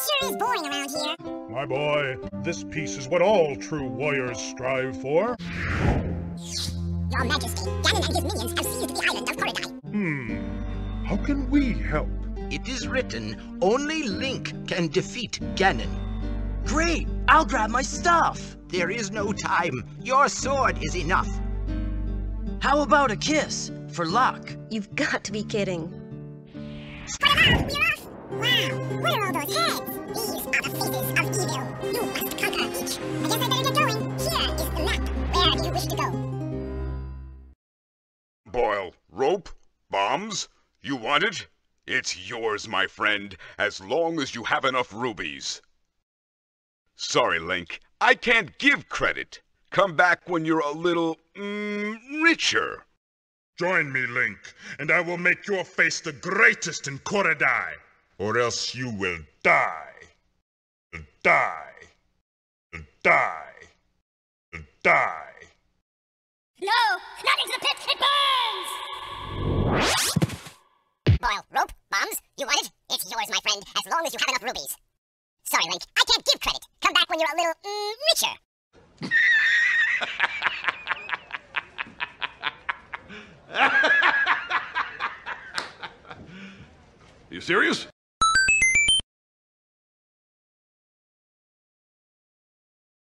It sure is boring around here. My boy, this peace is what all true warriors strive for. Your Majesty, Ganon and his minions have seized the island of Koridai. Hmm. How can we help? It is written, only Link can defeat Ganon. Great! I'll grab my stuff! There is no time. Your sword is enough. How about a kiss? For luck. You've got to be kidding. Spread we're off! Wow, what are all those heads? These are the faces of evil. You must conquer each. I guess I better get going. Here is the map. Where do you wish to go? Boil, rope, bombs? You want it? It's yours, my friend, as long as you have enough rubies. Sorry, Link, I can't give credit. Come back when you're a little, mm, richer. Join me, Link, and I will make your face the greatest in Koridai, or else you will die. Die. Die. Die. No! Not into the pit! It burns! Boil, rope, bombs? You want it? It's yours, my friend, as long as you have enough rubies. Sorry, Link, I can't give credit. Come back when you're a little, mm, richer. You serious?